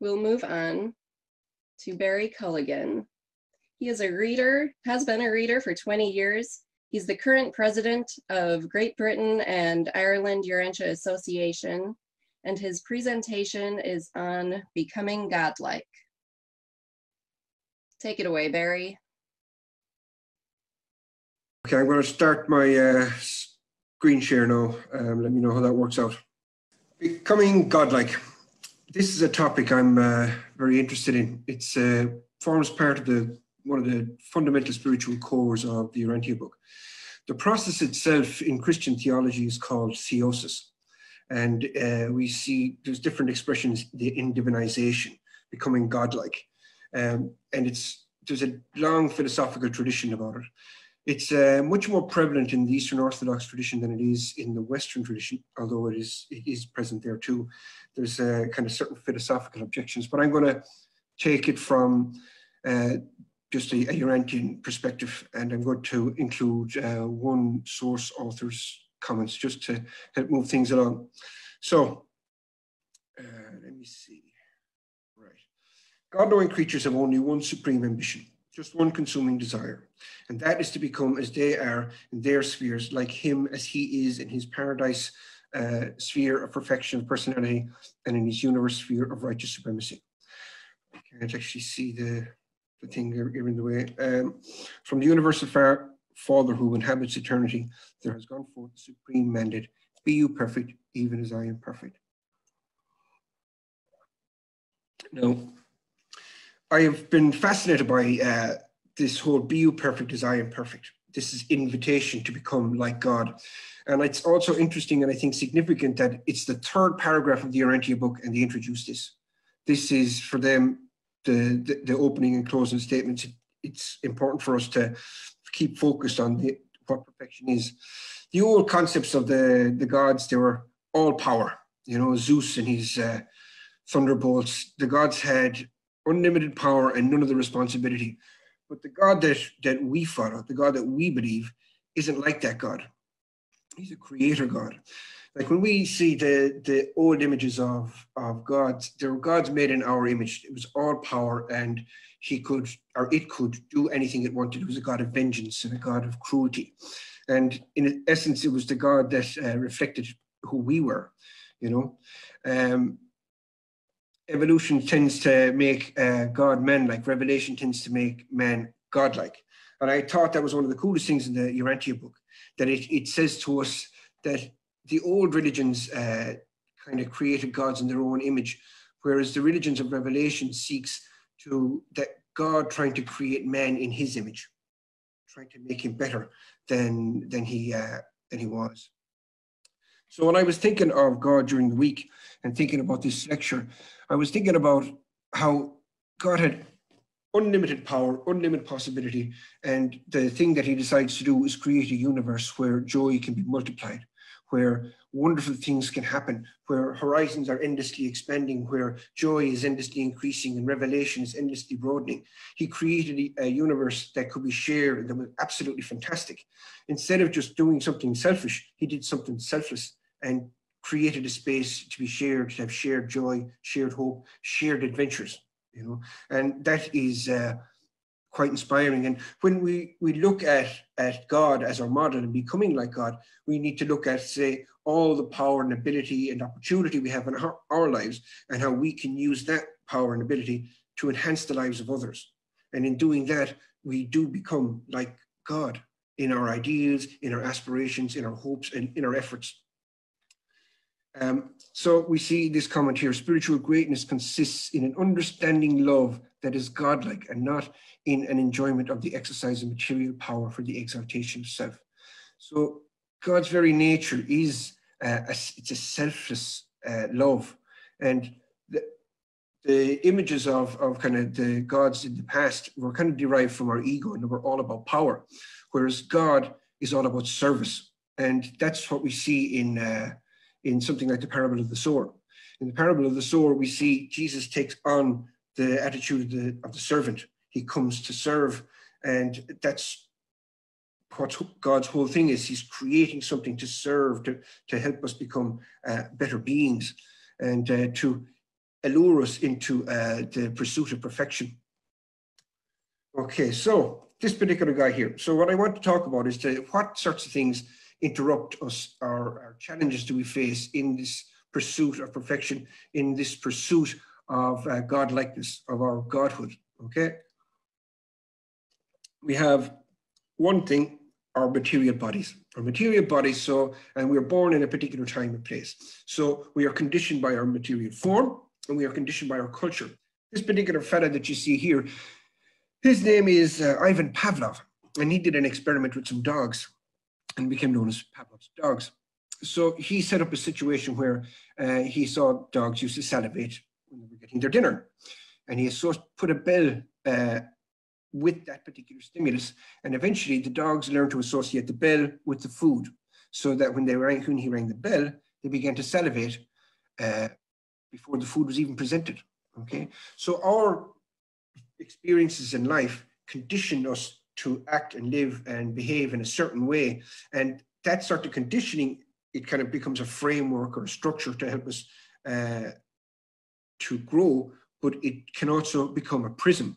we'll move on to Barry Culligan. He is a reader, has been a reader for 20 years. He's the current president of Great Britain and Ireland Urantia Association, and his presentation is on becoming godlike. Take it away, Barry. Okay, I'm going to start my uh, screen share now. Um, let me know how that works out. Becoming godlike. This is a topic I'm uh, very interested in. It uh, forms part of the one of the fundamental spiritual cores of the Urantia book. The process itself in Christian theology is called theosis. And uh, we see there's different expressions in divinization, becoming godlike. Um, and it's there's a long philosophical tradition about it. It's uh, much more prevalent in the Eastern Orthodox tradition than it is in the Western tradition, although it is it is present there too. There's uh, kind of certain philosophical objections, but I'm going to take it from uh, just a, a Urantian perspective, and I'm going to include uh, one source author's comments just to help move things along. So, uh, let me see. Right. God-knowing creatures have only one supreme ambition, just one consuming desire, and that is to become as they are in their spheres, like him as he is in his paradise uh, sphere of perfection of personality and in his universe sphere of righteous supremacy. I can't actually see the the thing here, in the way. Um, from the universal far, Father who inhabits eternity, there has gone forth the supreme mandate Be you perfect, even as I am perfect. Now, I have been fascinated by uh, this whole Be you perfect as I am perfect. This is invitation to become like God. And it's also interesting and I think significant that it's the third paragraph of the Urantia book and they introduce this. This is for them the, the, the opening and closing statements, it's important for us to keep focused on the, what perfection is. The old concepts of the, the gods, they were all power. You know, Zeus and his uh, thunderbolts, the gods had unlimited power and none of the responsibility. But the God that, that we follow, the God that we believe, isn't like that God. He's a creator God like when we see the the old images of of gods, there were gods made in our image. It was all power, and he could or it could do anything it wanted. It was a god of vengeance and a god of cruelty, and in essence, it was the god that uh, reflected who we were. You know, um, evolution tends to make uh, God man like. Revelation tends to make man godlike. And I thought that was one of the coolest things in the Urantia book, that it, it says to us that the old religions uh, kind of created gods in their own image, whereas the religions of Revelation seeks to that God trying to create man in His image, trying to make him better than than he uh, than he was. So when I was thinking of God during the week and thinking about this lecture, I was thinking about how God had unlimited power, unlimited possibility, and the thing that He decides to do is create a universe where joy can be multiplied where wonderful things can happen, where horizons are endlessly expanding, where joy is endlessly increasing and revelation is endlessly broadening. He created a universe that could be shared that was absolutely fantastic. Instead of just doing something selfish, he did something selfless and created a space to be shared, to have shared joy, shared hope, shared adventures, you know, and that is uh, quite inspiring. And when we, we look at, at God as our model and becoming like God, we need to look at, say, all the power and ability and opportunity we have in our, our lives and how we can use that power and ability to enhance the lives of others. And in doing that, we do become like God in our ideals, in our aspirations, in our hopes, and in our efforts. Um, so we see this comment here spiritual greatness consists in an understanding love that is godlike and not in an enjoyment of the exercise of material power for the exaltation of self. So God's very nature is uh, a, it's a selfless uh, love, and the, the images of, of kind of the gods in the past were kind of derived from our ego and they were all about power, whereas God is all about service, and that's what we see in. Uh, in something like the parable of the sower. In the parable of the sower, we see Jesus takes on the attitude of the, of the servant. He comes to serve, and that's what God's whole thing is. He's creating something to serve, to, to help us become uh, better beings, and uh, to allure us into uh, the pursuit of perfection. Okay, so this particular guy here. So what I want to talk about is to, what sorts of things interrupt us or, challenges do we face in this pursuit of perfection, in this pursuit of uh, godlikeness, of our godhood, okay? We have one thing, our material bodies. Our material bodies, so, and we are born in a particular time and place. So we are conditioned by our material form and we are conditioned by our culture. This particular fella that you see here, his name is uh, Ivan Pavlov, and he did an experiment with some dogs and became known as Pavlov's dogs. So he set up a situation where uh, he saw dogs used to salivate when they were getting their dinner. And he put a bell uh, with that particular stimulus. And eventually the dogs learned to associate the bell with the food so that when they rang, when he rang the bell, they began to salivate uh, before the food was even presented. Okay. So our experiences in life condition us to act and live and behave in a certain way. And that sort of conditioning, it kind of becomes a framework or a structure to help us uh, to grow, but it can also become a prism.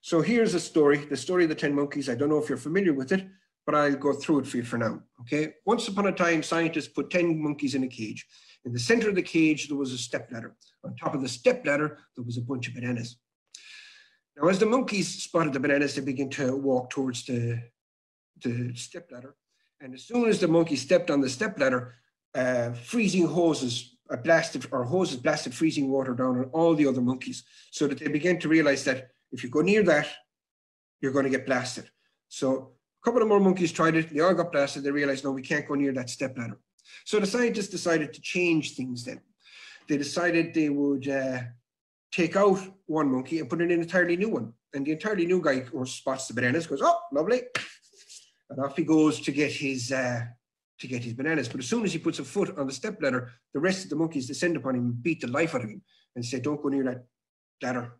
So here's a story, the story of the 10 monkeys. I don't know if you're familiar with it, but I'll go through it for you for now. Okay. Once upon a time, scientists put 10 monkeys in a cage. In the center of the cage, there was a step ladder. On top of the step ladder, there was a bunch of bananas. Now, as the monkeys spotted the bananas, they began to walk towards the, the step ladder. And as soon as the monkey stepped on the step ladder, uh, freezing hoses uh, blasted, or hoses blasted freezing water down on all the other monkeys, so that they began to realize that if you go near that, you're going to get blasted. So a couple of more monkeys tried it. They all got blasted. They realized, no, we can't go near that step ladder. So the scientists decided to change things then. They decided they would uh, take out one monkey and put in an entirely new one. And the entirely new guy spots the bananas, goes, oh, lovely. And off he goes to get his uh, to get his bananas. But as soon as he puts a foot on the step ladder, the rest of the monkeys descend upon him and beat the life out of him and say, don't go near that ladder.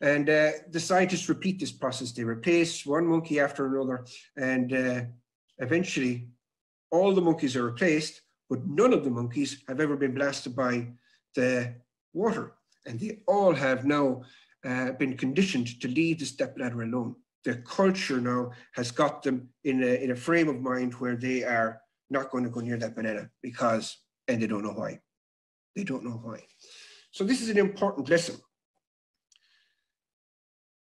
And uh, the scientists repeat this process. They replace one monkey after another. And uh, eventually, all the monkeys are replaced, but none of the monkeys have ever been blasted by the water and they all have now uh, been conditioned to leave the stepladder alone. Their culture now has got them in a, in a frame of mind where they are not going to go near that banana because, and they don't know why. They don't know why. So this is an important lesson.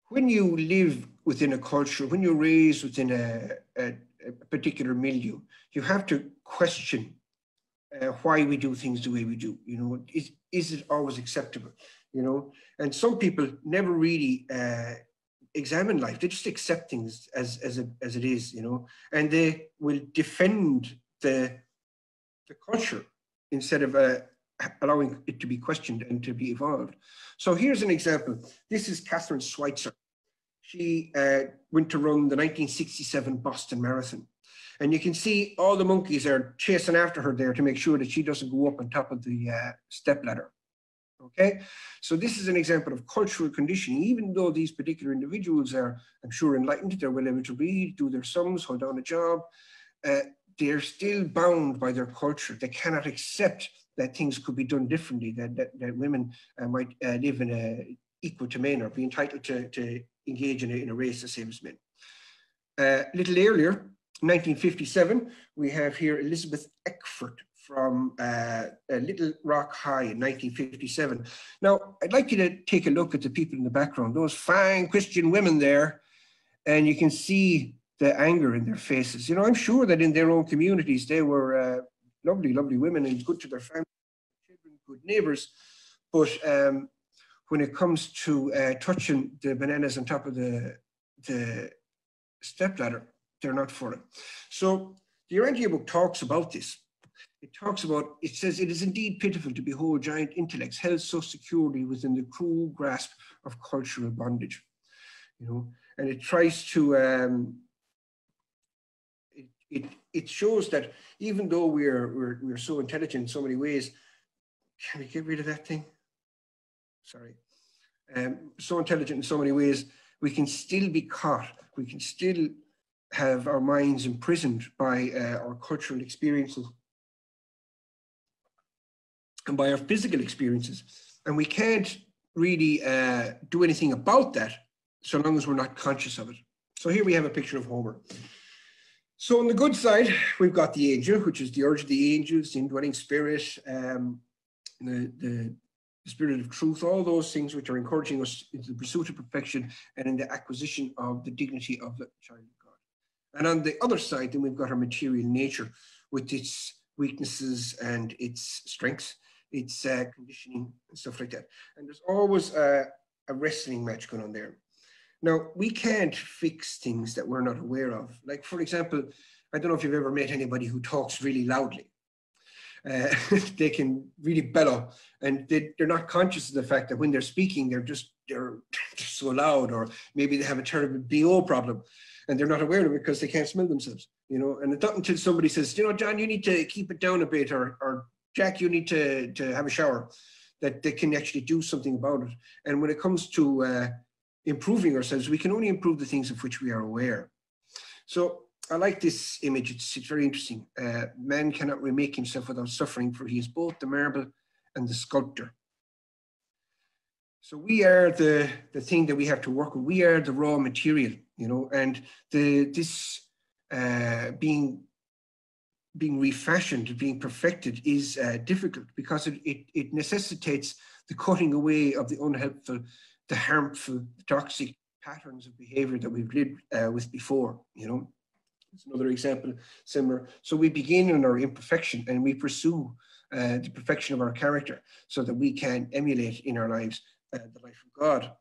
When you live within a culture, when you're raised within a, a, a particular milieu, you have to question uh, why we do things the way we do. You know, is, is it always acceptable? You know, and some people never really uh, examine life. They just accept things as as a, as it is. You know, and they will defend the the culture instead of uh, allowing it to be questioned and to be evolved. So here's an example. This is Kathrine Switzer. She uh, went to run the 1967 Boston Marathon. And you can see all the monkeys are chasing after her there to make sure that she doesn't go up on top of the uh, step ladder. Okay, so this is an example of cultural conditioning. Even though these particular individuals are, I'm sure, enlightened, they're well able to read, do their sums, hold down a job, uh, they're still bound by their culture. They cannot accept that things could be done differently, that, that, that women uh, might uh, live in a equal to men or be entitled to, to engage in a, in a race the same as men. Uh, a little earlier, 1957, we have here Elizabeth Eckford from uh, Little Rock High in 1957. Now, I'd like you to take a look at the people in the background, those fine Christian women there, and you can see the anger in their faces. You know, I'm sure that in their own communities, they were uh, lovely, lovely women and good to their family, children, good neighbors. But um, when it comes to uh, touching the bananas on top of the, the stepladder, they're not for it. So the Urantia book talks about this. It talks about, it says, it is indeed pitiful to behold giant intellects held so securely within the cruel grasp of cultural bondage. You know, and it tries to, um, it, it, it shows that even though we're, we're, we're so intelligent in so many ways, can we get rid of that thing? Sorry. Um, so intelligent in so many ways, we can still be caught. We can still have our minds imprisoned by uh, our cultural experiences and by our physical experiences. And we can't really uh, do anything about that so long as we're not conscious of it. So here we have a picture of Homer. So on the good side, we've got the angel, which is the urge of the angels, the indwelling spirit, um, the, the, the spirit of truth, all those things which are encouraging us into the pursuit of perfection and in the acquisition of the dignity of the child. And on the other side, then we've got our material nature with its weaknesses and its strengths, its uh, conditioning and stuff like that. And there's always a, a wrestling match going on there. Now, we can't fix things that we're not aware of. Like, for example, I don't know if you've ever met anybody who talks really loudly. Uh, they can really bellow and they, they're not conscious of the fact that when they're speaking, they're just, they're so loud, or maybe they have a terrible BO problem and they're not aware of it because they can't smell themselves, you know. And it's not until somebody says, you know, John, you need to keep it down a bit, or, or Jack, you need to, to have a shower, that they can actually do something about it. And when it comes to uh, improving ourselves, we can only improve the things of which we are aware. So I like this image. It's, it's very interesting. Uh, man cannot remake himself without suffering, for he is both the marble and the sculptor. So we are the, the thing that we have to work with. We are the raw material, you know, and the this uh, being being refashioned, being perfected is uh, difficult because it, it, it necessitates the cutting away of the unhelpful the harmful, toxic patterns of behavior that we've lived uh, with before, you know. It's another example, similar. So we begin in our imperfection and we pursue uh, the perfection of our character so that we can emulate in our lives uh, the life of God.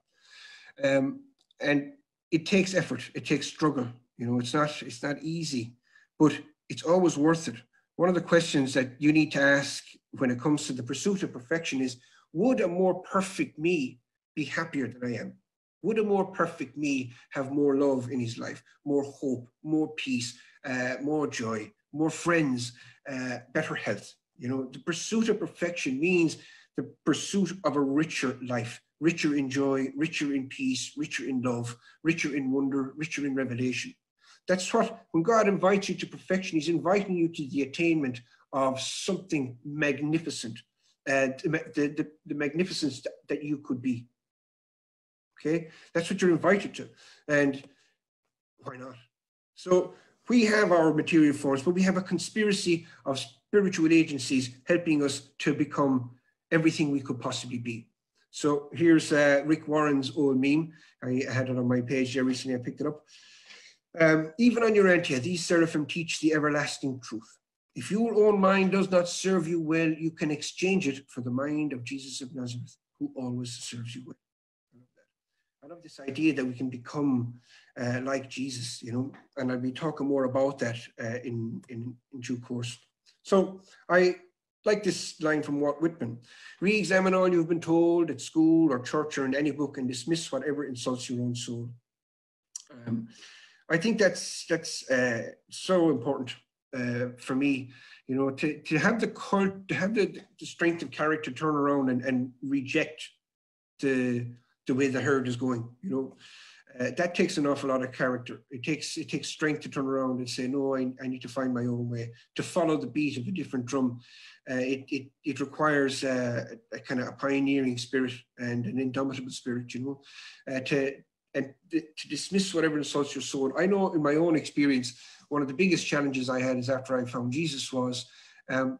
Um, and it takes effort, it takes struggle. You know, it's not it's not easy, but it's always worth it. One of the questions that you need to ask when it comes to the pursuit of perfection is, would a more perfect me be happier than I am? Would a more perfect me have more love in his life, more hope, more peace, uh, more joy, more friends, uh, better health? You know, the pursuit of perfection means the pursuit of a richer life, richer in joy, richer in peace, richer in love, richer in wonder, richer in revelation. That's what, when God invites you to perfection, He's inviting you to the attainment of something magnificent, uh, the, the, the magnificence that, that you could be. Okay, that's what you're invited to. And why not? So we have our material forms, but we have a conspiracy of spiritual agencies helping us to become everything we could possibly be. So here's uh, Rick Warren's old meme. I had it on my page there recently. I picked it up. Um, even on your Urantia, these seraphim teach the everlasting truth. If your own mind does not serve you well, you can exchange it for the mind of Jesus of Nazareth, who always serves you well. I love this idea that we can become uh, like Jesus, you know, and I'll be talking more about that uh, in, in, in due course. So I like this line from Walt Whitman re-examine all you've been told at school or church or in any book and dismiss whatever insults your own soul. Um, I think that's that's uh, so important uh, for me, you know, to, to have the cult, to have the, the strength of character turn around and, and reject the the way the herd is going. You know, uh, that takes an awful lot of character. It takes it takes strength to turn around and say, no, I, I need to find my own way. To follow the beat of a different drum, uh, it, it it requires uh, a kind of a pioneering spirit and an indomitable spirit. You know, uh, to and to dismiss whatever insults your soul. I know in my own experience, one of the biggest challenges I had is after I found Jesus was. Um,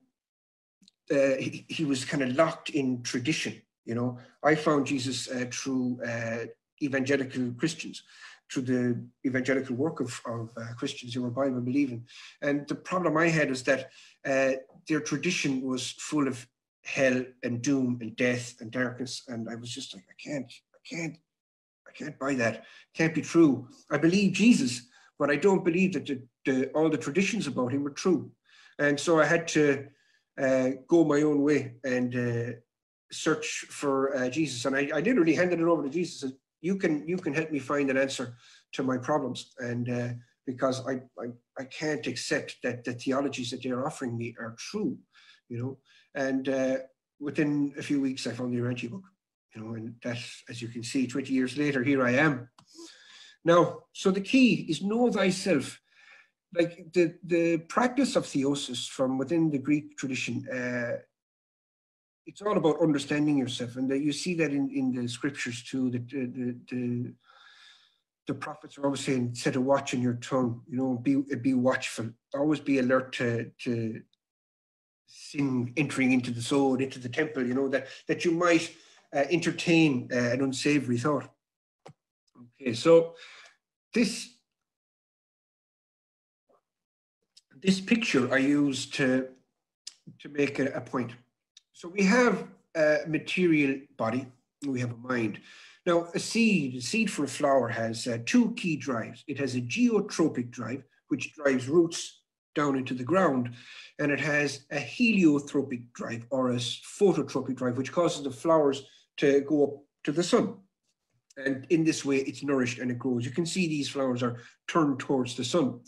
uh, he, he was kind of locked in tradition you know, I found Jesus uh, through uh, evangelical Christians, through the evangelical work of, of uh, Christians who were Bible believing. And the problem I had was that uh, their tradition was full of hell and doom and death and darkness. And I was just like, I can't, I can't, I can't buy that. Can't be true. I believe Jesus, but I don't believe that the, the, all the traditions about him were true. And so I had to uh, go my own way and uh, search for uh, Jesus, and I, I literally handed it over to Jesus. You can you can help me find an answer to my problems, and uh, because I, I I can't accept that the theologies that they're offering me are true, you know. And uh, within a few weeks, I found the Urantia book, you know, and that's as you can see, 20 years later, here I am. Now, so the key is know thyself. Like the, the practice of theosis from within the Greek tradition uh, it's all about understanding yourself, and you see that in, in the scriptures too. That the, the, the the prophets are always saying, set a watch on your tongue, you know, be be watchful, always be alert to to sin entering into the soul, into the temple, you know, that that you might uh, entertain uh, an unsavory thought. Okay, so this this picture I use to to make a, a point. So we have a material body, we have a mind. Now, a seed, a seed for a flower has uh, two key drives. It has a geotropic drive, which drives roots down into the ground, and it has a heliotropic drive or a phototropic drive, which causes the flowers to go up to the sun. And in this way, it's nourished and it grows. You can see these flowers are turned towards the sun.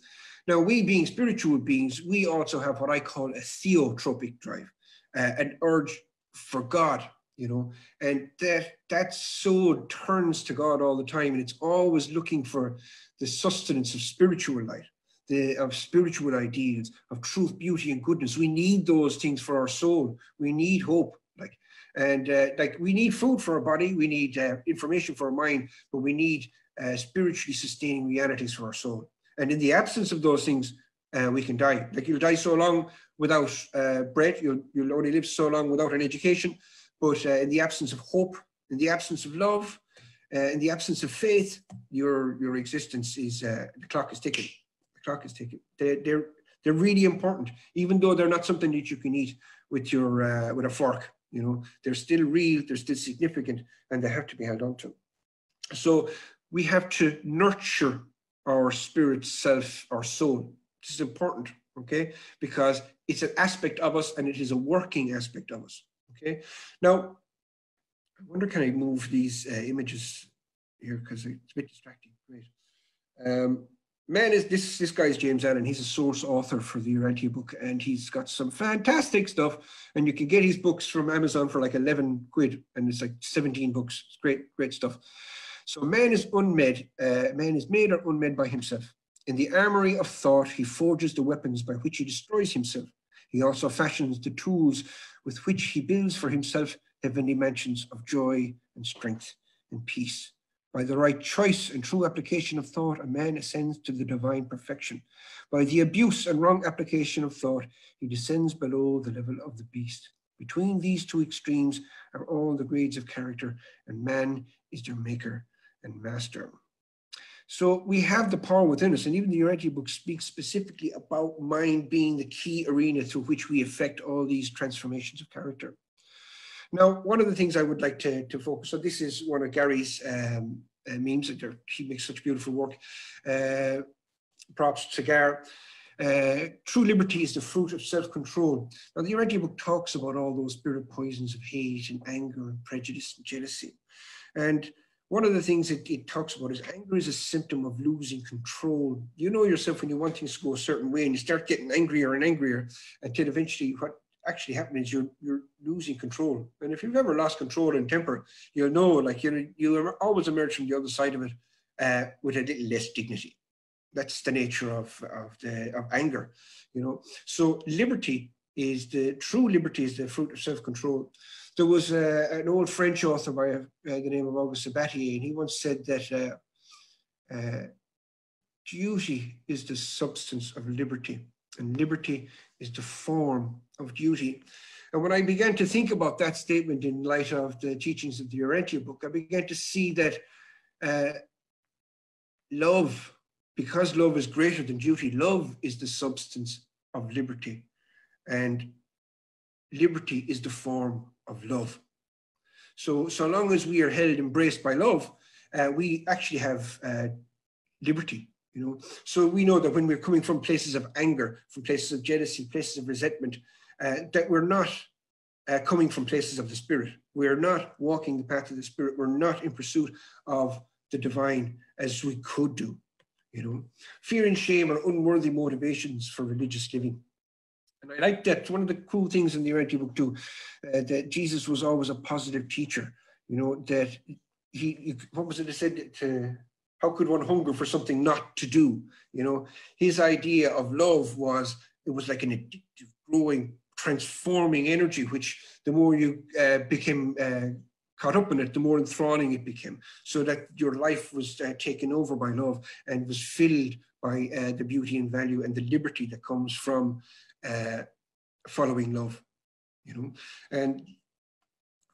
Now, we being spiritual beings, we also have what I call a theotropic drive, uh, an urge for God, you know, and that that soul turns to God all the time, and it's always looking for the sustenance of spiritual light, the of spiritual ideals, of truth, beauty, and goodness. We need those things for our soul. We need hope, like, and uh, like we need food for our body, we need uh, information for our mind, but we need uh, spiritually sustaining realities for our soul. And in the absence of those things, uh, we can die. Like you'll die so long without uh, bread, you'll, you'll only live so long without an education. But uh, in the absence of hope, in the absence of love, uh, in the absence of faith, your your existence is uh, the clock is ticking. The clock is ticking. They, they're they're really important, even though they're not something that you can eat with your uh, with a fork. You know, they're still real, they're still significant, and they have to be held on to. So we have to nurture our spirit, self, our soul. This is important, okay? Because it's an aspect of us and it is a working aspect of us, okay? Now, I wonder can I move these uh, images here because it's a bit distracting. Great. Um, man is this this guy's James Allen. He's a source author for the Urantia book, and he's got some fantastic stuff. And you can get his books from Amazon for like eleven quid, and it's like seventeen books. It's great, great stuff. So man is unmade, uh, man is made or unmade by himself. In the armory of thought, he forges the weapons by which he destroys himself. He also fashions the tools with which he builds for himself heavenly mansions of joy and strength and peace. By the right choice and true application of thought, a man ascends to the divine perfection. By the abuse and wrong application of thought, he descends below the level of the beast. Between these two extremes are all the grades of character, and man is their maker and master. So we have the power within us, and even the Urantia book speaks specifically about mind being the key arena through which we affect all these transformations of character. Now, one of the things I would like to, to focus on, this is one of Gary's um, uh, memes, he makes such beautiful work. Uh, props to Gary. Uh, true liberty is the fruit of self-control. Now, the Urantia book talks about all those spirit poisons of hate and anger and prejudice and jealousy. And one of the things it, it talks about is anger is a symptom of losing control. You know yourself when you want things to go a certain way and you start getting angrier and angrier until eventually what actually happens is you're you're losing control. And if you've ever lost control and temper, you'll know like you know you'll always emerge from the other side of it uh, with a little less dignity. That's the nature of, of the of anger, you know. So liberty is the true liberty is the fruit of self-control. There was uh, an old French author by uh, the name of Auguste Sabatier, and he once said that uh, uh, duty is the substance of liberty, and liberty is the form of duty. And when I began to think about that statement in light of the teachings of the Urantia book, I began to see that uh, love, because love is greater than duty, love is the substance of liberty. And liberty is the form of love. So, so long as we are held embraced by love, uh, we actually have uh, liberty. You know, so we know that when we're coming from places of anger, from places of jealousy, places of resentment, uh, that we're not uh, coming from places of the spirit. We're not walking the path of the spirit. We're not in pursuit of the divine as we could do. You know, fear and shame are unworthy motivations for religious living. And I like that. One of the cool things in the Urantia book too, uh, that Jesus was always a positive teacher. You know that he, what was it? He said to, how could one hunger for something not to do? You know, his idea of love was it was like an addictive, growing, transforming energy, which the more you uh, became uh, caught up in it, the more enthralling it became, so that your life was uh, taken over by love and was filled by uh, the beauty and value and the liberty that comes from uh, following love, you know. And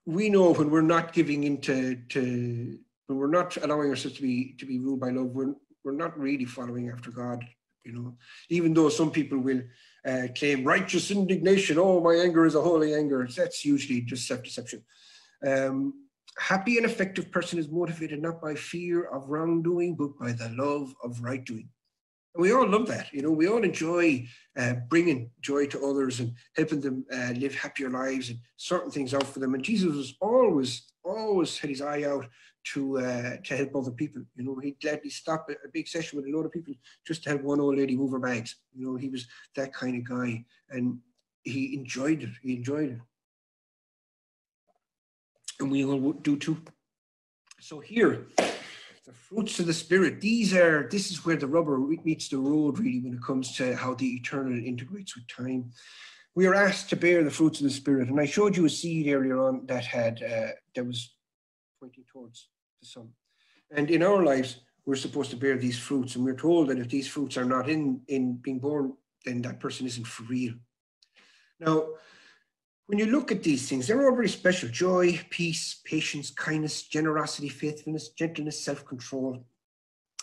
we know when we're not giving into to when we're not allowing ourselves to be to be ruled by love, we're we're not really following after God, you know. Even though some people will uh, claim righteous indignation, oh, my anger is a holy anger. That's usually just self-deception. Um, happy and effective person is motivated not by fear of wrongdoing, but by the love of right doing. And we all love that. You know, we all enjoy uh, bringing joy to others and helping them uh, live happier lives and sorting things out for them. And Jesus was always, always had his eye out to uh, to help other people. You know, he'd gladly stop a, big session with a lot of people just to help one old lady move her bags. You know, he was that kind of guy, and he enjoyed it. He enjoyed it and we will do too. So here, the fruits of the spirit. These are this is where the rubber meets the road really when it comes to how the eternal integrates with time. We are asked to bear the fruits of the spirit, and I showed you a seed earlier on that had uh, that was pointing towards the sun. And in our lives, we're supposed to bear these fruits, and we're told that if these fruits are not in in being born, then that person isn't for real. Now, when you look at these things, they're all very special joy, peace, patience, kindness, generosity, faithfulness, gentleness, self control.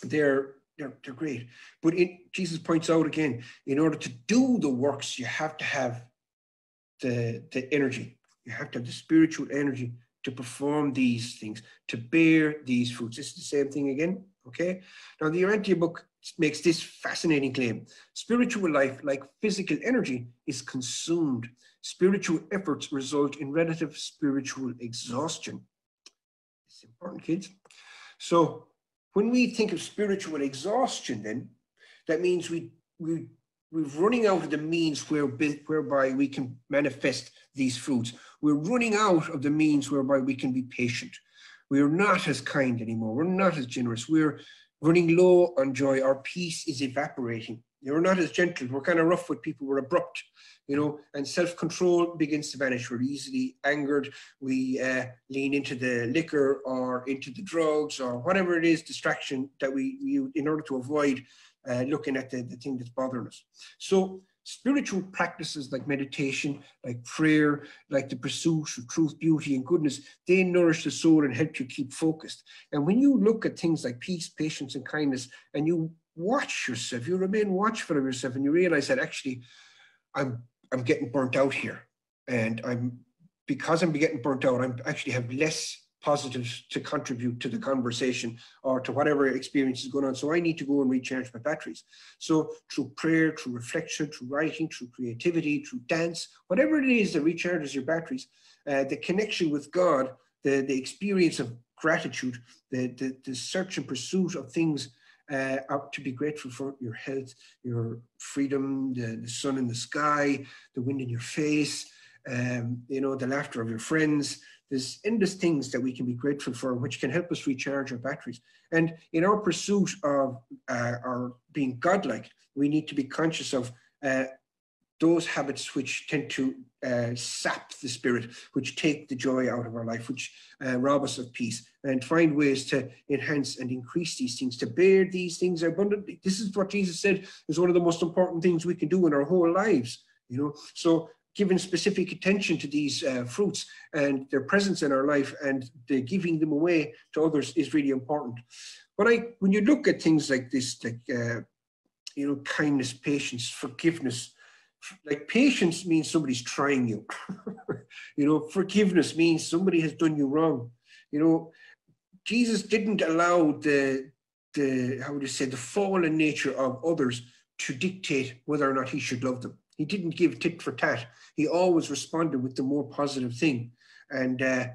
They're, they're, they're great. But in, Jesus points out again in order to do the works, you have to have the, the energy, you have to have the spiritual energy to perform these things, to bear these fruits. It's the same thing again. Okay. Now, the Urantia book makes this fascinating claim spiritual life, like physical energy, is consumed spiritual efforts result in relative spiritual exhaustion. It's important, kids. So when we think of spiritual exhaustion, then that means we we we're running out of the means where, whereby we can manifest these fruits. We're running out of the means whereby we can be patient. We're not as kind anymore. We're not as generous. We're running low on joy. Our peace is evaporating. We're not as gentle. We're kind of rough with people. We're abrupt you know, and self-control begins to vanish. We're easily angered. We uh, lean into the liquor or into the drugs or whatever it is, distraction that we, we in order to avoid uh, looking at the, the thing that's bothering us. So spiritual practices like meditation, like prayer, like the pursuit of truth, beauty, and goodness, they nourish the soul and help you keep focused. And when you look at things like peace, patience, and kindness, and you watch yourself, you remain watchful of yourself, and you realize that actually I'm I'm getting burnt out here. And I'm because I'm getting burnt out, I'm actually have less positives to contribute to the conversation or to whatever experience is going on. So I need to go and recharge my batteries. So through prayer, through reflection, through writing, through creativity, through dance, whatever it is that recharges your batteries, uh, the connection with God, the, the experience of gratitude, the, the, the search and pursuit of things uh, to be grateful for your health, your freedom, the, the sun in the sky, the wind in your face, um, you know, the laughter of your friends. There's endless things that we can be grateful for, which can help us recharge our batteries. And in our pursuit of uh, our being godlike, we need to be conscious of uh, those habits which tend to uh, sap the spirit, which take the joy out of our life, which uh, rob us of peace, and find ways to enhance and increase these things, to bear these things abundantly. This is what Jesus said is one of the most important things we can do in our whole lives. You know, so giving specific attention to these uh, fruits and their presence in our life and the giving them away to others is really important. But I, when you look at things like this, like uh, you know, kindness, patience, forgiveness, like patience means somebody's trying you. you know, forgiveness means somebody has done you wrong. You know, Jesus didn't allow the the how would you say the fallen nature of others to dictate whether or not he should love them. He didn't give tit for tat. He always responded with the more positive thing, and uh,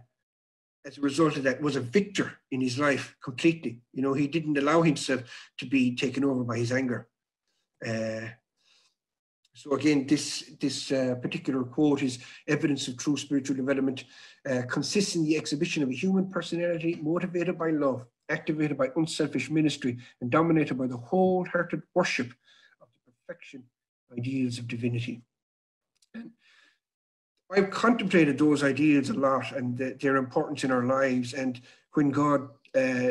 as a result of that, was a victor in his life completely. You know, he didn't allow himself to be taken over by his anger. Uh, so again, this, this uh, particular quote is evidence of true spiritual development uh, consists in the exhibition of a human personality motivated by love, activated by unselfish ministry, and dominated by the wholehearted worship of the perfection ideals of divinity. And I've contemplated those ideals a lot and the, their importance in our lives. And when God uh,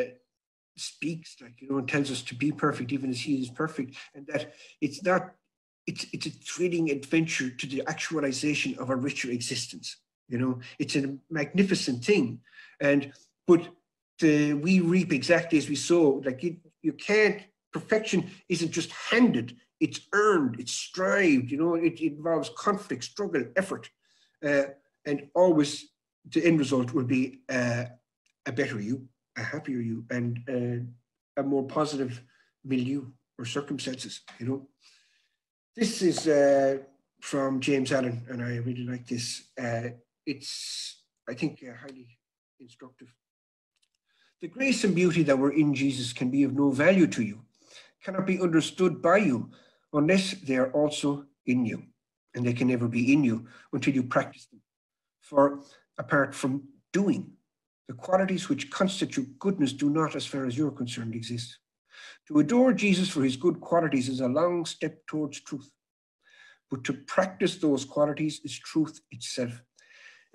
speaks, like you know, and tells us to be perfect, even as He is perfect, and that it's not, it's it's a thrilling adventure to the actualization of a richer existence. You know, it's a magnificent thing, and but the, we reap exactly as we sow. Like you, you can't. Perfection isn't just handed; it's earned, it's strived. You know, it, it involves conflict, struggle, effort uh, and always the end result will be uh, a better you, a happier you, and uh, a more positive milieu or circumstances. You know, this is uh, from James Allen, and I really like this. Uh, it's, I think, uh, highly instructive. The grace and beauty that were in Jesus can be of no value to you, cannot be understood by you, unless they are also in you and they can never be in you until you practice them. For apart from doing, the qualities which constitute goodness do not, as far as you're concerned, exist. To adore Jesus for his good qualities is a long step towards truth. But to practice those qualities is truth itself.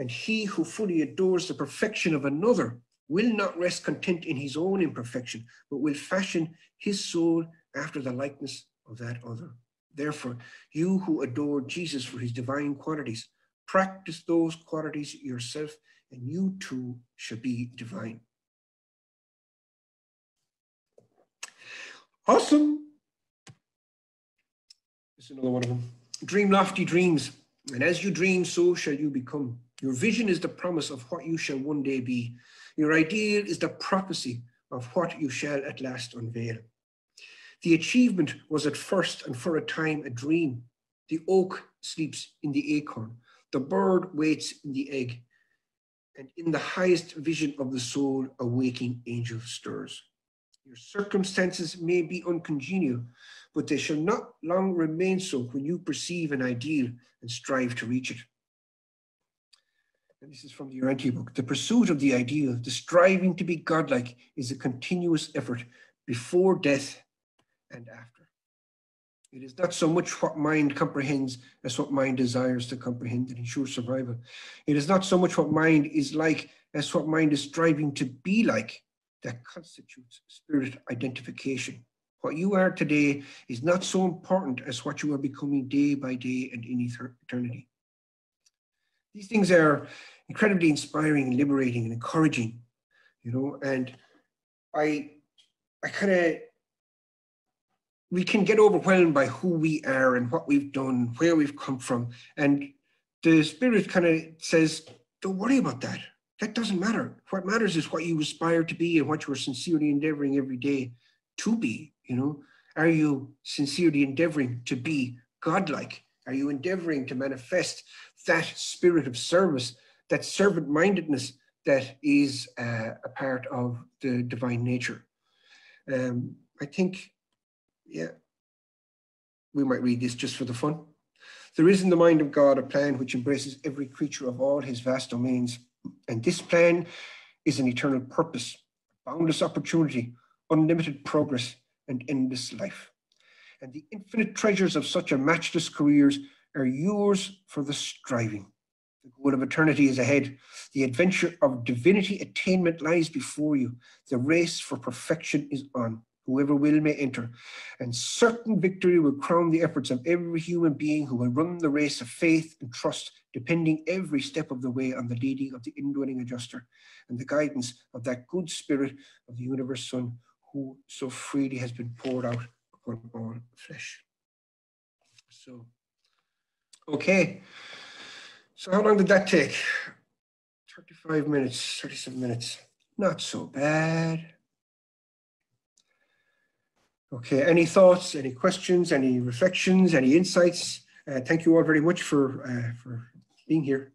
And he who fully adores the perfection of another will not rest content in his own imperfection, but will fashion his soul after the likeness of that other. Therefore, you who adore Jesus for his divine qualities, practice those qualities yourself, and you too shall be divine. Awesome. This is another one of them. Dream lofty dreams, and as you dream, so shall you become. Your vision is the promise of what you shall one day be. Your ideal is the prophecy of what you shall at last unveil. The achievement was at first and for a time a dream. The oak sleeps in the acorn, the bird waits in the egg, and in the highest vision of the soul, a waking angel stirs. Your circumstances may be uncongenial, but they shall not long remain so when you perceive an ideal and strive to reach it. And this is from the Urantia book. The pursuit of the ideal, the striving to be godlike, is a continuous effort before death and after. It is not so much what mind comprehends as what mind desires to comprehend and ensure survival. It is not so much what mind is like as what mind is striving to be like that constitutes spirit identification. What you are today is not so important as what you are becoming day by day and in eternity. These things are incredibly inspiring and liberating and encouraging, you know, and I I kind of we can get overwhelmed by who we are and what we've done, where we've come from. And the spirit kind of says, don't worry about that. That doesn't matter. What matters is what you aspire to be and what you are sincerely endeavoring every day to be. You know, are you sincerely endeavoring to be godlike? Are you endeavoring to manifest that spirit of service, that servant mindedness that is uh, a part of the divine nature? Um, I think yeah, we might read this just for the fun. There is in the mind of God a plan which embraces every creature of all his vast domains. And this plan is an eternal purpose, boundless opportunity, unlimited progress, and endless life. And the infinite treasures of such a matchless careers are yours for the striving. The goal of eternity is ahead. The adventure of divinity attainment lies before you. The race for perfection is on whoever will may enter, and certain victory will crown the efforts of every human being who will run the race of faith and trust, depending every step of the way on the leading of the indwelling adjuster and the guidance of that good spirit of the universe Son, who so freely has been poured out upon all flesh. So, okay. So how long did that take? 35 minutes, 37 minutes. Not so bad. Okay, any thoughts, any questions, any reflections, any insights? Uh, thank you all very much for, uh, for being here.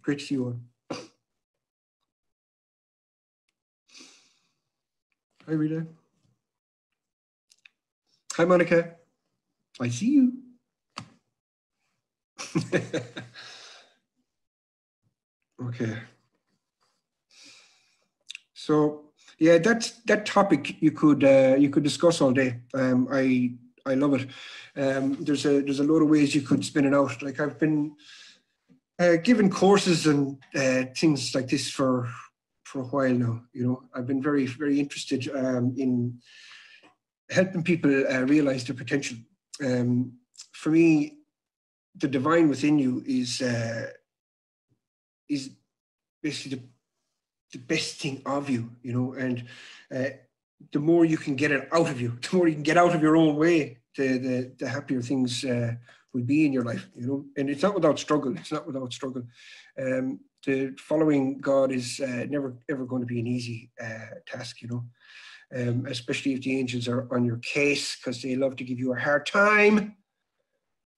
Great to see you all. Hi, Rita. Hi, Monica. I see you. okay. So yeah, that that topic you could uh, you could discuss all day. Um, I I love it. Um, there's a there's a lot of ways you could spin it out. Like I've been uh, given courses and uh, things like this for for a while now. You know, I've been very very interested um, in helping people uh, realize their potential. Um, for me, the divine within you is uh, is basically the, the best thing of you. You know, and uh, the more you can get it out of you, the more you can get out of your own way, the the, the happier things uh, will be in your life. You know, and it's not without struggle. It's not without struggle. Um, the following God is uh, never ever going to be an easy uh, task. You know, um, especially if the angels are on your case because they love to give you a hard time,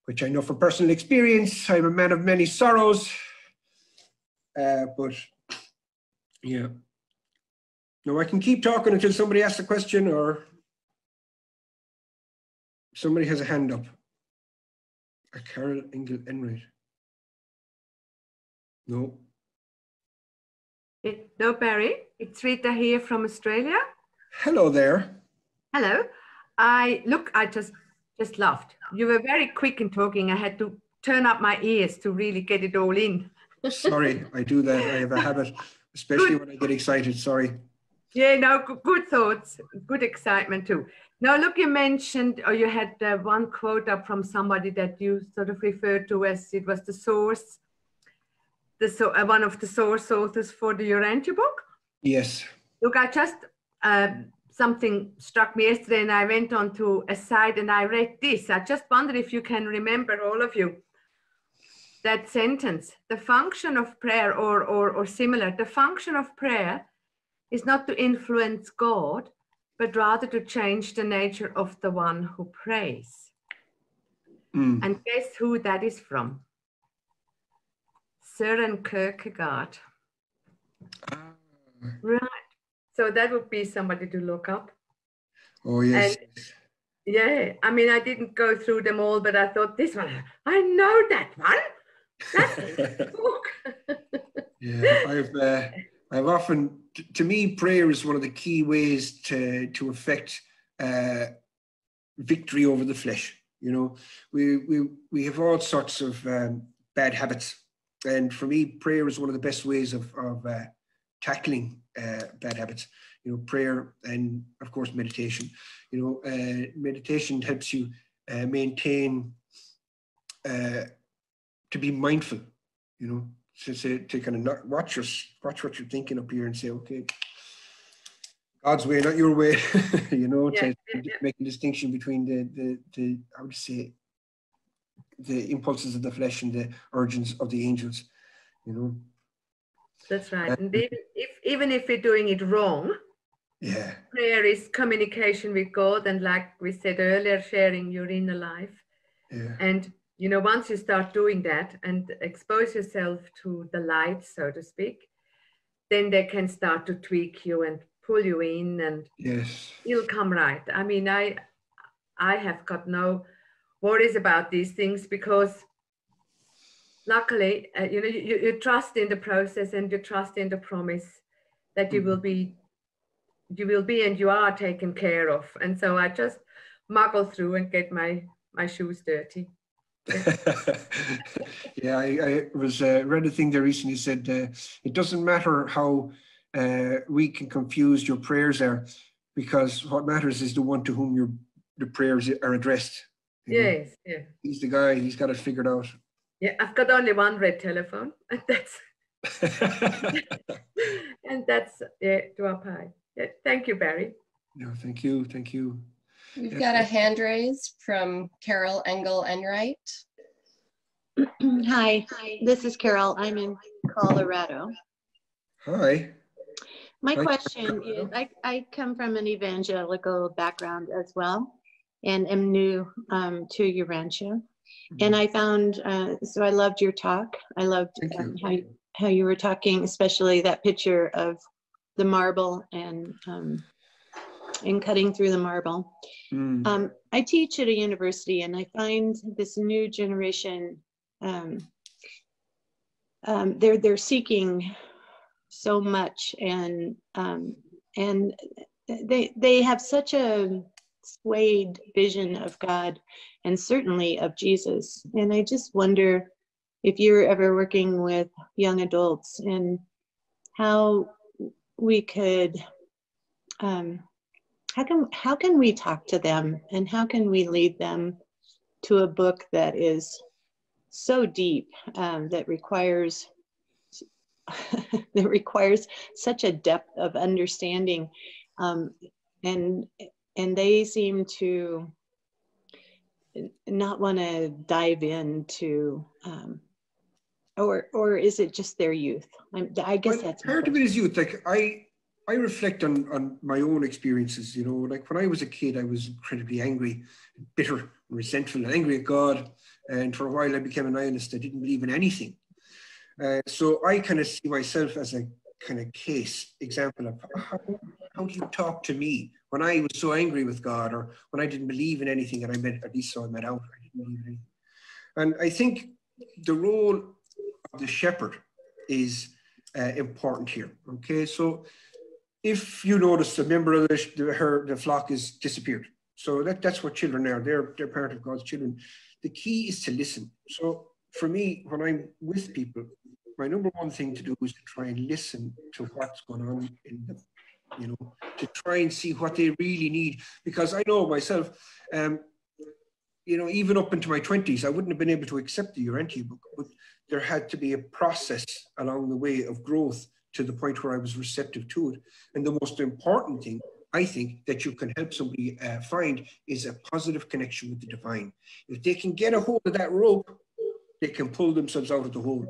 which I know from personal experience. I'm a man of many sorrows, uh, but yeah. No, I can keep talking until somebody asks a question or somebody has a hand up. A Carol Engel Enright. No. No, Barry. It's Rita here from Australia. Hello there. Hello. I look. I just just laughed. You were very quick in talking. I had to turn up my ears to really get it all in. Sorry, I do that. I have a habit, especially when I get excited. Sorry. Yeah, no, good thoughts, good excitement too. Now, look, you mentioned, or you had uh, one quote up from somebody that you sort of referred to as it was the source, the so uh, one of the source authors for the Urantia book. Yes. Look, I just uh, something struck me yesterday, and I went on to a site and I read this. I just wonder if you can remember, all of you, that sentence: "The function of prayer, or or or similar, the function of prayer." is not to influence God, but rather to change the nature of the one who prays. Mm. And guess who that is from? Søren Kierkegaard. Ah. Right. So that would be somebody to look up. Oh yes. And- Yeah, I mean, I didn't go through them all, but I thought this one, I know that one. That's book. yeah, I've uh, I've often to me prayer is one of the key ways to to affect uh, victory over the flesh. You know, we we we have all sorts of um, bad habits, and for me, prayer is one of the best ways of of uh, tackling uh, bad habits. You know, prayer and of course meditation. You know, uh, meditation helps you uh, maintain uh, to be mindful. You know, to, to, to kind of not watch your watch what you're thinking up here and say, okay, God's way, not your way. you know, Yeah, to, yeah, yeah. make a distinction between the the the I would say the impulses of the flesh and the urgings of the angels. You know, That's right. And even if, even if we're doing it wrong, yeah, prayer is communication with God. And like we said earlier, sharing your inner life. yeah, And, you know, once you start doing that and expose yourself to the light, so to speak, then they can start to tweak you and pull you in and yes, you'll come right. I mean, I, I have got no worries about these things because luckily, uh, you know, you, you trust in the process and you trust in the promise that you will be, you will be and you are taken care of. And so I just muggle through and get my my shoes dirty. yeah. I, I was uh, read a thing there recently said uh, it doesn't matter how uh, weak and confused your prayers are, because what matters is the one to whom your the prayers are addressed. you know. Yes, yeah, he's the guy. He's got it figured out. Yeah. I've got only one red telephone, and that's and that's yeah, to up high. Yeah, thank you, Barry. no, thank you, thank you. We've Yeah. got a hand raised from Carol Engel Enright. Hi, this is Carol. I'm in Colorado. Hi. My Hi, question is, I, I come from an evangelical background as well and am new um, to Urantia. And I found, uh, so I loved your talk. I loved um, you. how, you- how you were talking, especially that picture of the marble and, um, and cutting through the marble. Mm, Um, I teach at a university and I find this new generation, um, um, they're, they're seeking so much and, um, and they, they have such a swayed vision of God and certainly of Jesus. And I just wonder if you're ever working with young adults and how we could um, how can how can we talk to them and how can we lead them to a book that is so deep um, that requires that requires such a depth of understanding um, and and they seem to not want to dive into um, or or is it just their youth? I'm, i guess well, that's part of it is youth. Like i i reflect on on my own experiences you know like when i was a kid i was incredibly angry bitter resentful and angry at god. And for a while i became a nihilist i didn't believe in anything. Uh, so i kind of see myself as a kind of case example of how, how do you talk to me when i was so angry with god or when i didn't believe in anything and i met at least so i met out i didn't believe in anything and i think the role of the shepherd is uh, important here. Okay, so if you notice a member of the, the, her, the flock is disappeared, so that, that's what children are. They're they're part of God's children. The key is to listen. So for me, when I'm with people, my number one thing to do is to try and listen to what's going on in them. You know, to try and see what they really need. Because I know myself, um, you know, even up into my 20s, I wouldn't have been able to accept the Urantia book. But there had to be a process along the way of growth to the point where I was receptive to it. And the most important thing, I think, that you can help somebody uh, find is a positive connection with the divine. If they can get a hold of that rope, they can pull themselves out of the hole.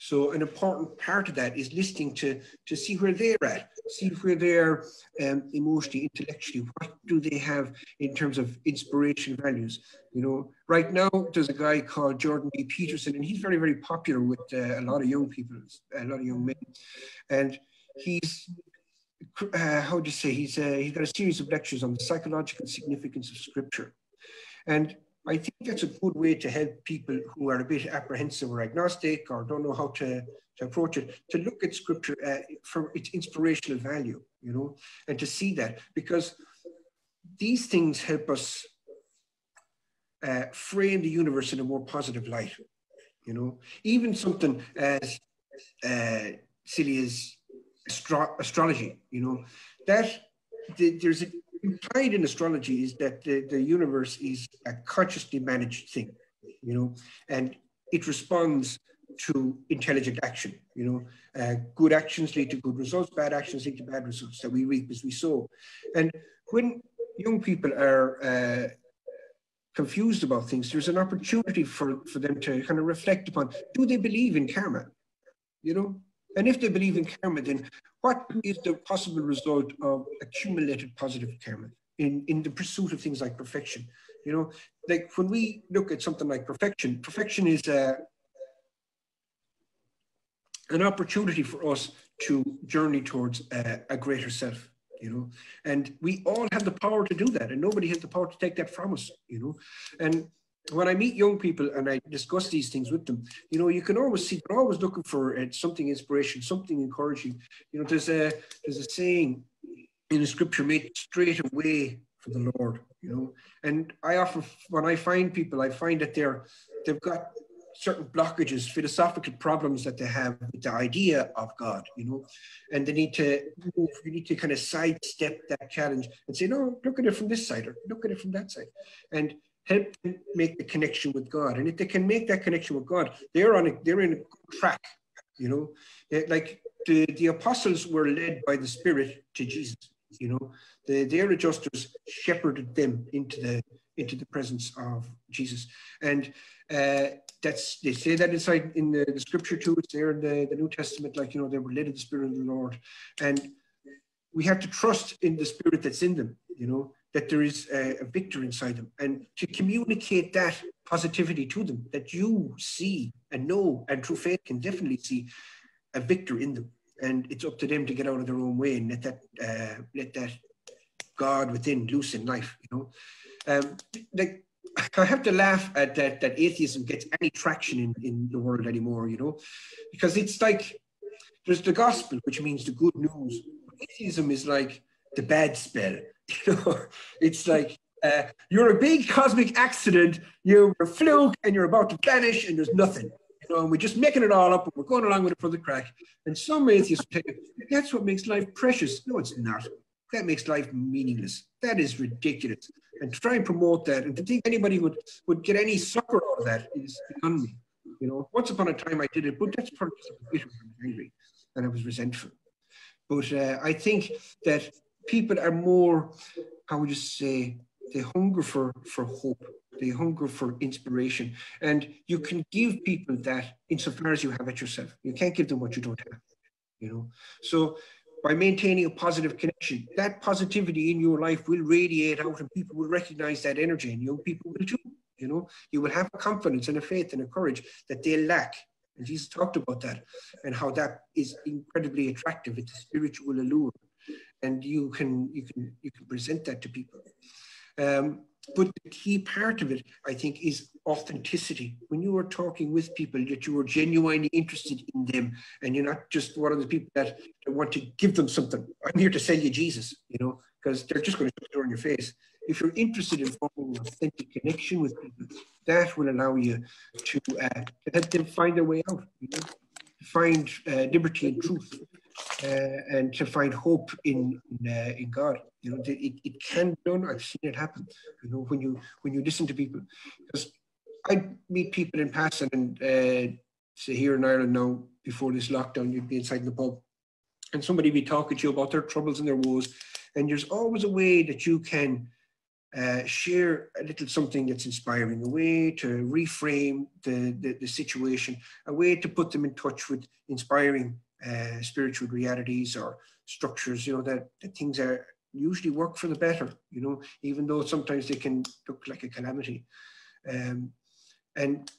So an important part of that is listening to, to see where they're at, see where they're um, emotionally, intellectually, what do they have in terms of inspiration values. You know, right now there's a guy called Jordan B. Peterson, and he's very, very popular with uh, a lot of young people, a lot of young men. And he's, uh, how do you say, he's, uh, he's got a series of lectures on the psychological significance of scripture. And I think that's a good way to help people who are a bit apprehensive or agnostic or don't know how to, to approach it, to look at scripture uh, for its inspirational value, you know, and to see that. Because these things help us uh, frame the universe in a more positive light, you know, even something as uh, silly as astro- astrology, you know, that the, there's a implied in astrology is that the, the universe is a consciously managed thing, you know, and it responds to intelligent action. You know, uh, good actions lead to good results, bad actions lead to bad results that we reap as we sow. And when young people are uh, confused about things, there's an opportunity for, for them to kind of reflect upon, do they believe in karma? You know, and if they believe in karma, then what is the possible result of accumulated positive karma in, in the pursuit of things like perfection? You know, like when we look at something like perfection, perfection is a, an opportunity for us to journey towards a, a greater self you know and we all have the power to do that and nobody has the power to take that from us you know and when I meet young people and I discuss these things with them, you know, you can always see they're always looking for uh, something inspiration, something encouraging. You know, there's a there's a saying in the scripture, make straight away for the Lord. You know, and I often when I find people, I find that they're they've got certain blockages, philosophical problems that they have with the idea of God, you know, and they need to move, you need to kind of sidestep that challenge and say, no, look at it from this side or look at it from that side. And help them make the connection with God. And if they can make that connection with God, they're on a, they're in a track, you know, like the, the apostles were led by the Spirit to Jesus, you know, the, their adjusters shepherded them into the, into the presence of Jesus. And uh, that's, they say that inside in the, the scripture too, it's there in the, the New Testament, like, you know, they were led of the Spirit of the Lord. And we have to trust in the Spirit that's in them, you know, that there is a, a victor inside them and to communicate that positivity to them that you see and know and through faith can definitely see a victor in them and it's up to them to get out of their own way and let that uh, let that god within loose in life you know um, like I have to laugh at that that atheism gets any traction in, in the world anymore, you know, because it's like there's the gospel, which means the good news. Atheism is like the bad spell. You know, it's like Uh, you're a big cosmic accident. You're a fluke, and you're about to vanish, and there's nothing. You know, and we're just making it all up, and we're going along with it for the crack. And some atheists you that's what makes life precious. No, it's not. That makes life meaningless. That is ridiculous. And to try and promote that, and to think anybody would would get any succor out of that is beyond me. You know, once upon a time I did it, but that's probably just a bit angry and I was resentful. But uh, I think that people are more, how would you say, they hunger for, for hope. They hunger for inspiration. And you can give people that insofar as you have it yourself. You can't give them what you don't have, you know. So by maintaining a positive connection, that positivity in your life will radiate out and people will recognize that energy and young people will too. You know, you will have a confidence and a faith and a courage that they lack. And Jesus talked about that and how that is incredibly attractive. It's a spiritual allure. And you can you can you can present that to people. Um, but the key part of it, I think, is authenticity. When you are talking with people, that you are genuinely interested in them, and you're not just one of the people that, want to give them something. I'm here to sell you Jesus, you know, because they're just going to throw in your face. If you're interested in forming an authentic connection with people, that will allow you to, uh, to help them find their way out, you know, find uh, liberty and truth, and to find hope in in, uh, in God. You know, it, it can be done. I've seen it happen. You know, when you when you listen to people, because I meet people in passing and uh, say here in Ireland now before this lockdown, you'd be inside the pub, and somebody be talking to you about their troubles and their woes, and there's always a way that you can uh, share a little something that's inspiring, a way to reframe the, the, the situation, a way to put them in touch with inspiring uh, spiritual realities or structures, you know, that, that things are usually work for the better, you know, even though sometimes they can look like a calamity. Um, and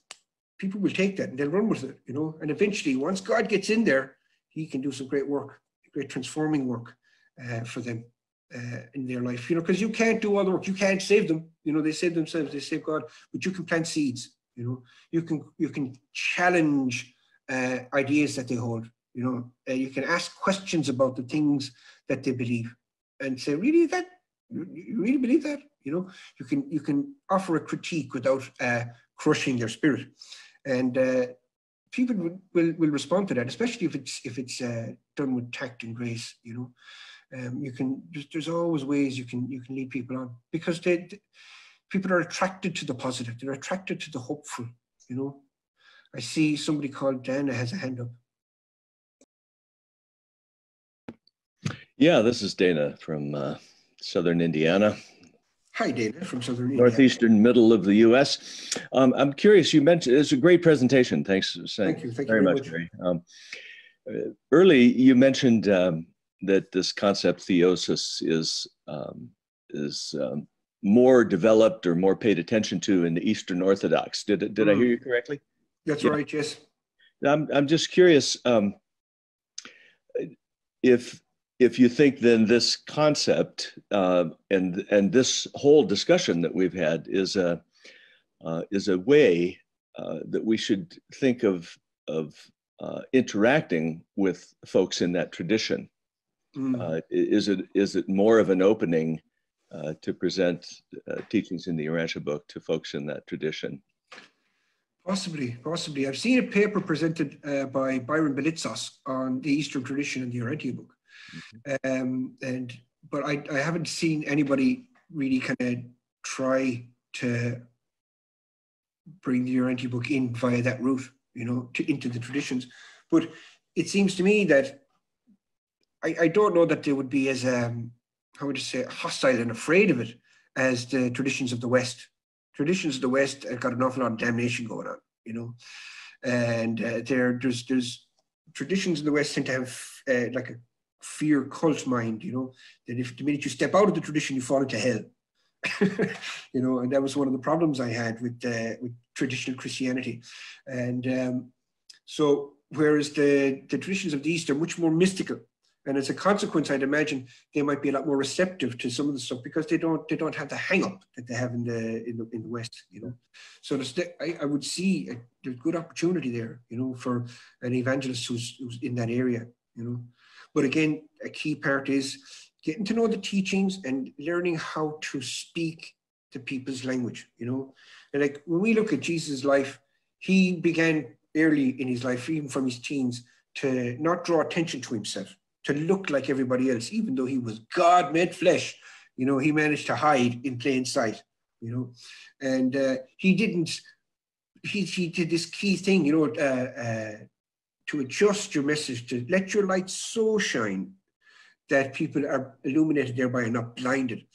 people will take that and they'll run with it, you know, and eventually once God gets in there, he can do some great work, great transforming work uh, for them uh, in their life, you know, because you can't do all the work, you can't save them, you know, they save themselves, they save God, but you can plant seeds, you know, you can, you can challenge uh, ideas that they hold, you know, uh, you can ask questions about the things that they believe and say, really, that you really believe that? You know, you can you can offer a critique without uh, crushing their spirit, and uh, people will, will, will respond to that, especially if it's if it's uh, done with tact and grace. You know, um, you can there's, there's always ways you can you can lead people on because they, they people are attracted to the positive. They're attracted to the hopeful. You know, I see somebody called Dana has a hand up. Yeah, this is Dana from uh, Southern Indiana. Hi, Dana from Southern Indiana. Northeastern middle of the U.S. Um, I'm curious. You mentioned it's a great presentation. Thanks. Thank you. Thank very, you much, Ray. Um, uh, early, you mentioned um, that this concept theosis is um, is um, more developed or more paid attention to in the Eastern Orthodox. Did did mm. I hear you correctly? That's yeah. right. Yes. I'm I'm just curious um, if if you think then this concept uh, and and this whole discussion that we've had is a uh, is a way uh, that we should think of of uh, interacting with folks in that tradition. Mm. is it is it more of an opening uh, to present teachings in the Urantia book to folks in that tradition? Possibly, possibly. I've seen a paper presented by Byron Belitzos on the Eastern tradition in the Urantia book. Mm-hmm. Um, and but I, I haven't seen anybody really kind of try to bring the Urantia book in via that route, you know, to, into the traditions. But it seems to me that I, I don't know that they would be as um, how would you say hostile and afraid of it as the traditions of the West. Traditions of the West have got an awful lot of damnation going on, you know, and uh, there there's there's traditions in the West tend to have uh, like a fear cult mind, you know, that if the minute you step out of the tradition, you fall into hell. you know, and that was one of the problems I had with uh, with traditional Christianity. And um, so, whereas the, the traditions of the East are much more mystical, and as a consequence, I'd imagine they might be a lot more receptive to some of the stuff because they don't they don't have the hang up that they have in the in the, in the West, you know. So I, I would see a, there's good opportunity there, you know, for an evangelist who's who's in that area, you know. But again, a key part is getting to know the teachings and learning how to speak the people's language, you know. And like when we look at Jesus' life, he began early in his life, even from his teens, to not draw attention to himself, to look like everybody else, even though he was God made flesh. You know, he managed to hide in plain sight, you know, and uh, he didn't, he, he did this key thing, you know, uh, uh, to adjust your message, to let your light so shine that people are illuminated thereby and not blinded.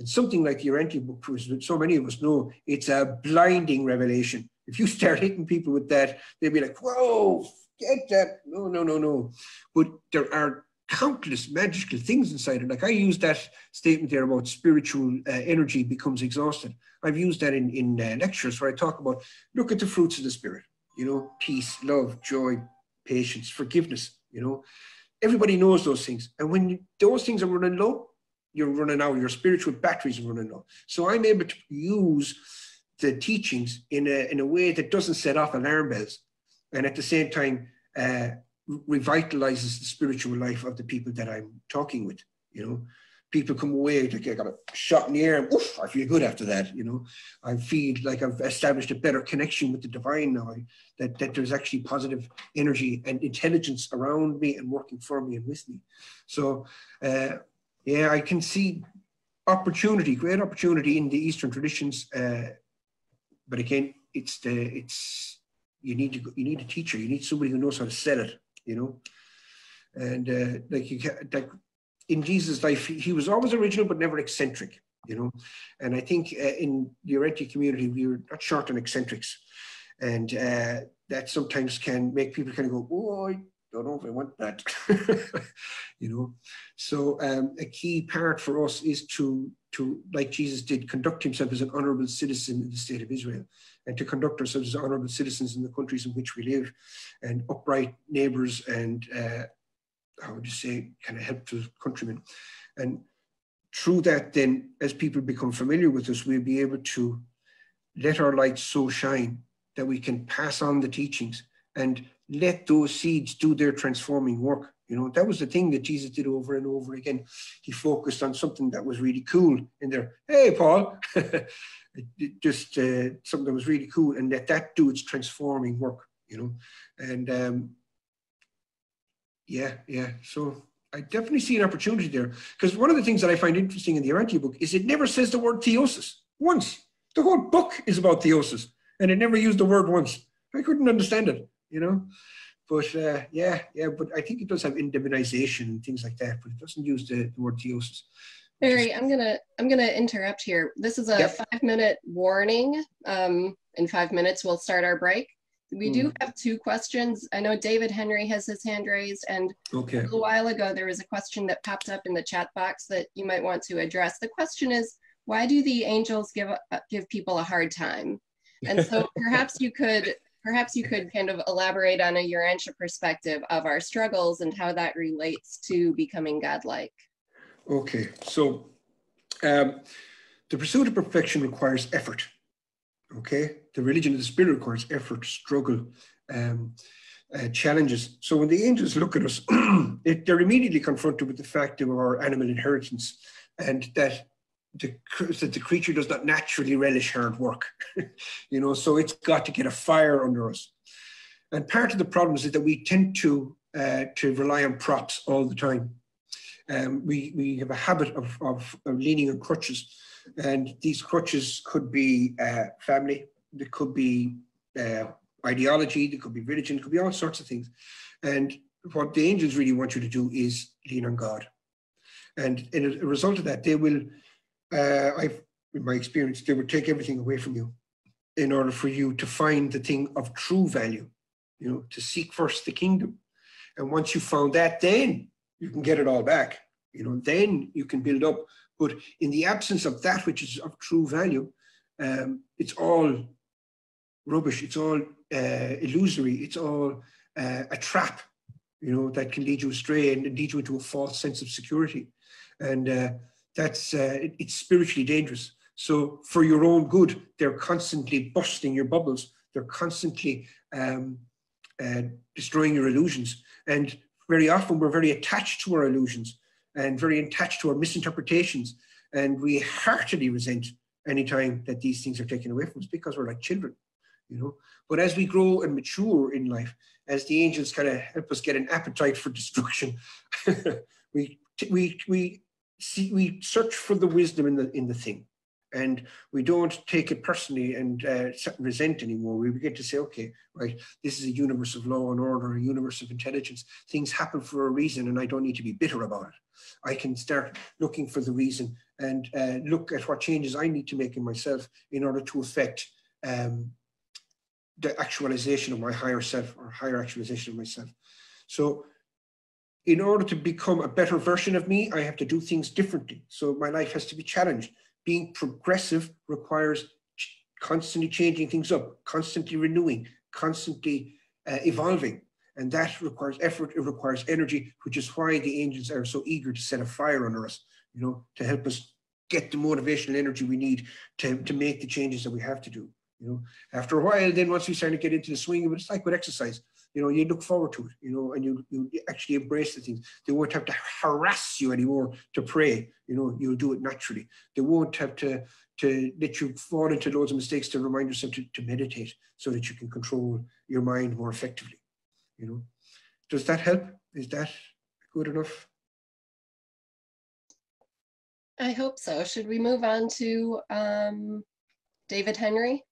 And something like the Urantia book, which so many of us know, it's a blinding revelation. If you start hitting people with that, they'll be like, whoa, get that. No, no, no, no. But there are countless magical things inside it. Like I use that statement there about spiritual uh, energy becomes exhausted. I've used that in, in uh, lectures where I talk about look at the fruits of the spirit, you know, peace, love, joy, patience, forgiveness, you know. Everybody knows those things. And when you, those things are running low, you're running out, your spiritual batteries are running low. So I'm able to use the teachings in a, in a way that doesn't set off alarm bells and at the same time uh, revitalizes the spiritual life of the people that I'm talking with. You know, people come away like I got a shot in the air and oof, I feel good after that. You know, I feel like I've established a better connection with the divine now. That that there's actually positive energy and intelligence around me and working for me and with me. So, uh, yeah, I can see opportunity, great opportunity in the Eastern traditions. Uh, but again, it's the it's you need to you need a teacher. You need somebody who knows how to sell it. You know, and uh, like you can like in Jesus' life, he, was always original but never eccentric. You know, and I think uh, in the Urantia community we were not short on eccentrics, and uh, that sometimes can make people kind of go, "Oh, I don't know if I want that." you know, so um, a key part for us is to to, like Jesus did, conduct himself as an honorable citizen in the state of Israel and to conduct ourselves as honorable citizens in the countries in which we live and upright neighbors and, uh, how would you say, kind of helpful countrymen. And through that, then, as people become familiar with us, we'll be able to let our light so shine that we can pass on the teachings and let those seeds do their transforming work you know, that was the thing that Jesus did over and over again. He focused on something that was really cool in there. Hey, Paul, just uh, something that was really cool, and let that do its transforming work. You know, and um, yeah, yeah. So I definitely see an opportunity there because one of the things that I find interesting in the Urantia book is it never says the word theosis once. The whole book is about theosis, and it never used the word once. I couldn't understand it. You know. But uh, yeah, yeah, but I think it does have indemnization and things like that, but it doesn't use the, the word theosis. Barry, I'm gonna I'm gonna interrupt here. This is a yep. five minute warning. Um, in five minutes, we'll start our break. We do hmm. have two questions. I know David Henry has his hand raised, and okay. a little while ago there was a question that popped up in the chat box that you might want to address. The question is, why do the angels give uh, give people a hard time? And so perhaps you could perhaps you could kind of elaborate on a Urantia perspective of our struggles and how that relates to becoming godlike. Okay, so um, the pursuit of perfection requires effort. Okay, the religion of the spirit requires effort, struggle, um, uh, challenges. So when the angels look at us, they're immediately confronted with the fact of our animal inheritance and that the, that the creature does not naturally relish hard work, you know, so it's got to get a fire under us. And part of the problem is that we tend to uh, to rely on props all the time. Um, we, we have a habit of, of, of, leaning on crutches, and these crutches could be uh, family, they could be uh, ideology, they could be religion, it could be all sorts of things. And what the angels really want you to do is lean on God. And as a result of that, they will uh, I've, in my experience, they will take everything away from you in order for you to find the thing of true value, you know, to seek first the kingdom. And once you found that, then you can get it all back, you know, then you can build up. But in the absence of that which is of true value, um, it's all rubbish, it's all uh, illusory, it's all uh, a trap, you know, that can lead you astray and lead you into a false sense of security. And uh, that's uh, it, it's spiritually dangerous. So for your own good, they're constantly busting your bubbles. They're constantly um, uh, destroying your illusions. And very often we're very attached to our illusions and very attached to our misinterpretations. And we heartily resent anytime that these things are taken away from us because we're like children, you know. But as we grow and mature in life, as the angels kind of help us get an appetite for destruction, we we we see we search for the wisdom in the in the thing, and we don't take it personally and uh, resent anymore. We begin to say, okay, right, this is a universe of law and order, a universe of intelligence. Things happen for a reason, and I don't need to be bitter about it. I can start looking for the reason and uh, look at what changes I need to make in myself in order to affect um, the actualization of my higher self or higher actualization of myself. So in order to become a better version of me, I have to do things differently. So my life has to be challenged. Being progressive requires constantly changing things up, constantly renewing, constantly uh, evolving. And that requires effort, it requires energy, which is why the angels are so eager to set a fire under us, you know, to help us get the motivational energy we need to, to make the changes that we have to do. You know, after a while, then once we start to get into the swing of it, it's like with exercise. You know, you look forward to it, you know, and you, you actually embrace the things. They won't have to harass you anymore to pray. You know, you'll do it naturally. They won't have to to let you fall into loads of mistakes to remind yourself to, to meditate so that you can control your mind more effectively. You know, does that help? Is that good enough? I hope so. Should we move on to um, David Henry?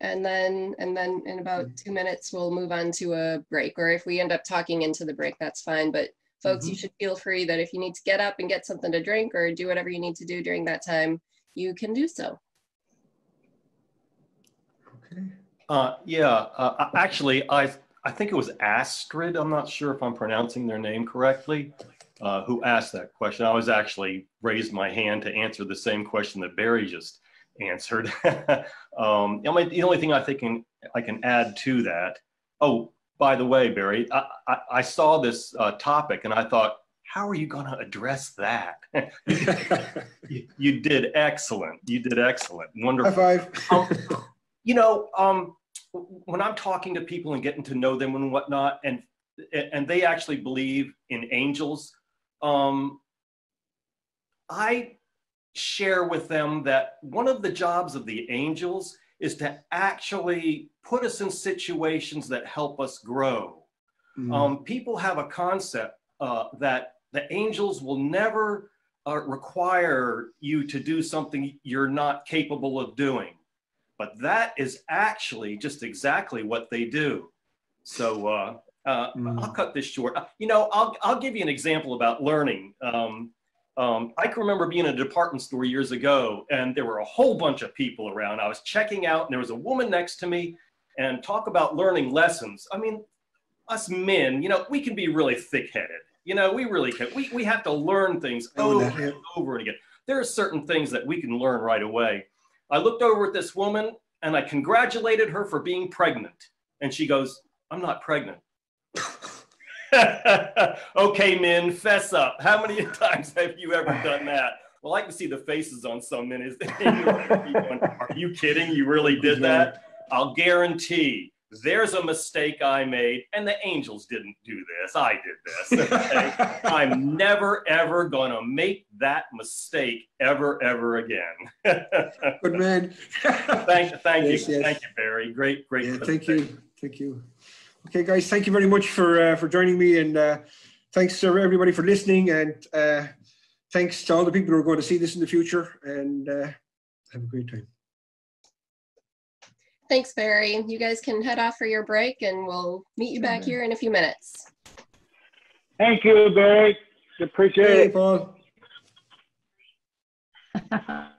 And then, and then in about Mhm. two minutes, we'll move on to a break. Or if we end up talking into the break, that's fine. But folks, you Mhm. should feel free that if you need to get up and get something to drink or do whatever you need to do during that time, you can do so. Okay. Uh, yeah, uh, actually, I, I think it was Astrid. I'm not sure if I'm pronouncing their name correctly, uh, who asked that question. I was actually raised my hand to answer the same question that Barry just answered. um, I mean, the only thing I think can, I can add to that. Oh, by the way, Barry, I, I, I saw this uh, topic and I thought, how are you going to address that? you, you did excellent. You did excellent. High Wonderful. five. Um, you know, um, when I'm talking to people and getting to know them and whatnot, and and they actually believe in angels, um, I share with them that one of the jobs of the angels is to actually put us in situations that help us grow. Mm. Um, people have a concept uh, that the angels will never uh, require you to do something you're not capable of doing. But that is actually just exactly what they do. So uh, uh, Mm. I'll cut this short. Uh, You know, I'll, I'll give you an example about learning. Um, um, I can remember being in a department store years ago, and there were a whole bunch of people around. I was checking out, and there was a woman next to me, and talk about learning lessons. I mean, us men, you know, we can be really thick-headed. You know, we really can. We, we have to learn things over and over and again. There are certain things that we can learn right away. I looked over at this woman and I congratulated her for being pregnant. And she goes, I'm not pregnant. okay, men, fess up. How many times have you ever done that? Well, I can see the faces on some men. Is Are you kidding? You really did that? I'll guarantee there's a mistake I made, and the angels didn't do this. I did this. Okay? I'm never, ever going to make that mistake ever, ever again. Good man. thank, thank Yes, you. yes. Thank you, Barry. Great, great. Yeah, thank you. Thank you. Okay, guys, thank you very much for uh, for joining me, and uh, thanks to everybody for listening, and uh, thanks to all the people who are going to see this in the future. And uh, have a great time. Thanks, Barry. You guys can head off for your break and we'll meet you back here in a few minutes. Thank you, Barry. Appreciate Hey, it. Paul.